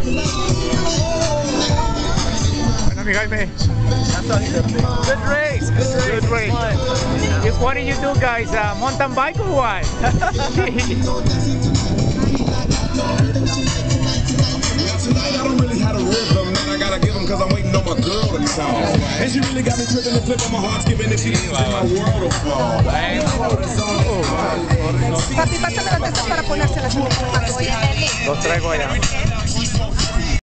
Ano mi Jaime? Good race. Good race. If, what do you do guys? Uh, mountain bike or what? Tonight I don't really have a rhythm that I gotta give them cause I'm waiting on my girl to call. And she really got me tripping and flipping, my heart's skipping if she leaves my world will fall. Papi, pásame las de para ponérselas a. Los traigo allá we so